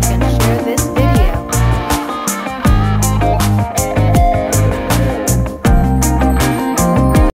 like an